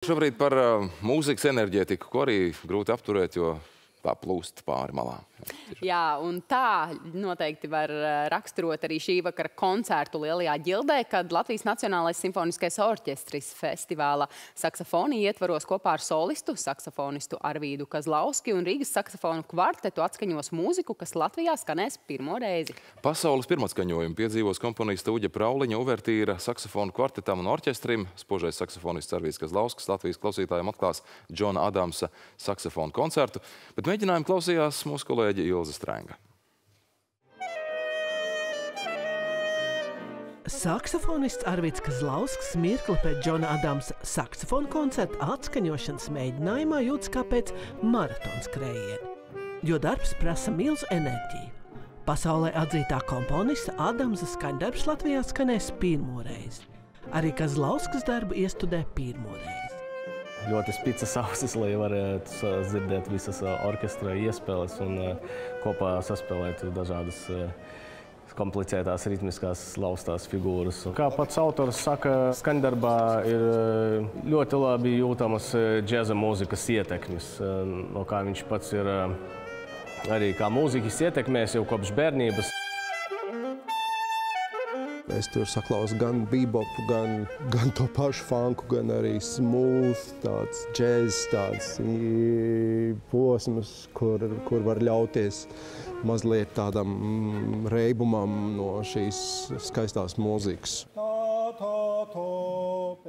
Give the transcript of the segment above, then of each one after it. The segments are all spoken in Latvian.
Šobrīd par uh, mūzikas enerģētiku, ko arī grūti apturēt, jo plūst pāri malām. Jā, un tā noteikti var eh, raksturot arī šī vakara koncertu Lielajā ģildē, kad Latvijas Nacionālais simfoniskais orķestris festivāla saksofoni ietvaros kopā ar solistu, saksofonistu Arvīdu Kazlauski un Rīgas saksofonu kvartetu atskaņos mūziku, kas Latvijā skanēs pirmo reizi. Pasaules pirmatskaņojumu piedzīvos komponista Uģa Prauliņa uvertīra saksofonu kvartetam un orķestrim. Spožais saksofonists Arvīds Kazlauskas Latvijas klausītājiem atklās Džona Adamsa saksofonu koncertu, bet mēģinājumu klausījās mūsu kolēģi Ilza Strenga. Saksofonists Arvids Kazlausks mirkli pēc Džona Adamsa saksofonu koncerta atskaņošanas mēģinājumā jūtas kā pēc maratona skrējiena, jo darbs prasa milzu enerģiju. Pasaulē atzītā komponista Adamsa skaņdarbs Latvijā skanēs pirmo reizi. Arī Kazlauskas darbu iestudē pirmo reizi ļoti spicas ausis, lai varētu dzirdēt visas orķestra iespējas un kopā saspēlēt dažādas komplicētās ritmiskās laustās figūras. Kā pats autors saka, skaņdarbā ir ļoti labi jūtamas džēza mūzikas ietekmes, no kā viņš pats ir arī kā mūzikas ietekmēs jau kopš bērnības. Es tur saklausu gan bebopu, gan, gan to pašu funku, gan arī smooth, tāds džēzs, tāds posms, kur, kur var ļauties mazliet tādam mm, reibumam no šīs skaistās mūzikas.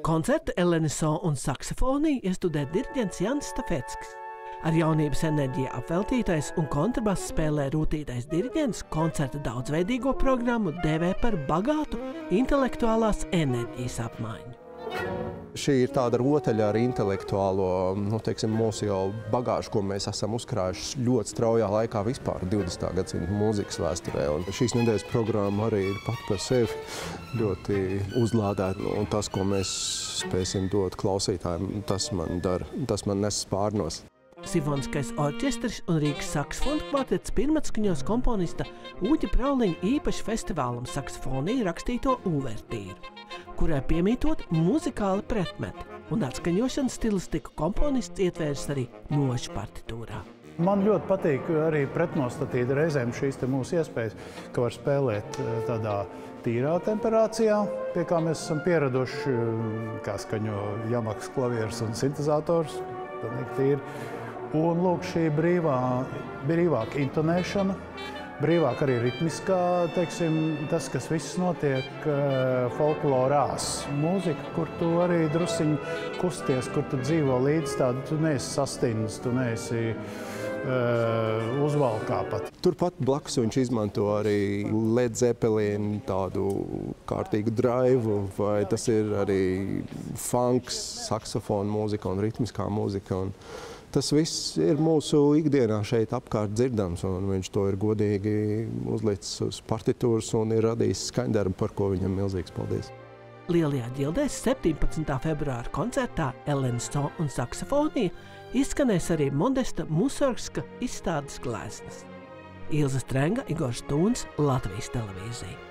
Koncerta Eleniso un saksofoniju iestudē diriģents Jans Stafetskis. Ar jaunības enerģiju apveltītais un kontrabass spēlē rūtītais diriģents koncerta daudzveidīgo programmu dēvē par bagātu intelektuālās enerģijas apmaiņu. Šī ir tāda rotaļa ar intelektuālo, nu, teiksim, mūsu jau bagāžu, ko mēs esam uzkrājuši ļoti straujā laikā vispār 20. gadsimta mūzikas vēsturē. Un šīs nedēļas programma arī ir pat par sevi ļoti uzlādēta. Un tas, ko mēs spēsim dot klausītājiem, tas man dara, tas man nes spārnos. Simfoniskais orķestris un Rīgas saksofonu kvartets pirmatskaņos komponista Uģa Prauliņa īpaši festivālam saksofoniju rakstīto uvertīru, kurai piemītot muzikāli pretmeti un atskaņošanas stilistiku komponists ietvērs arī nošu partitūrā. Man ļoti patīk arī pretnostatīt reizēm šīs mūsu iespējas, ka var spēlēt eh, tādā tīrā temperācijā, pie kā mēs esam pieraduši, kā skaņo jamaks, klavieres un sintezators, pilnīgi tīri. Un lūk, šī brīvā, brīvāka intonēšana, brīvāk arī ritmiskā, teiksim, tas, kas viss notiek uh, folklorās. Mūzika, kur tu arī drusciņi kusties, kur tu dzīvo līdz tādu, tu neesi sastins, tu neesi uh, uzvalkā pat. Turpat blakus viņš izmanto arī Led Zeppelin tādu kārtīgu draivu, vai tas ir arī funks, saksofona mūzika un ritmiskā mūzika. Un, Tas viss ir mūsu ikdienā šeit apkārt dzirdams, un viņš to ir godīgi uzlicis uz partitūras un ir radījis skaņdarbu, par ko viņam milzīgs paldies. Lielajā ģildē 17. februāra koncertā Elenas un saksofonija izskanēs arī Modesta Musorgska izstādes glēsnes. Ilza Strenga, Igors Tūns, Latvijas televīzija.